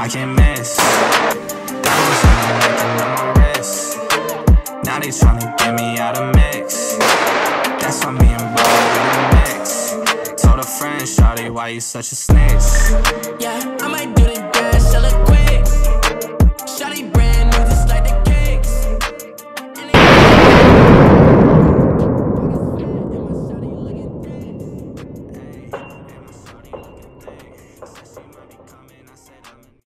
I can't miss. Diamonds was my on my wrist. Now they tryna get me out of mix. That's why me and bro in the mix. Told a friend, Shawty, why you such a snitch? Yeah,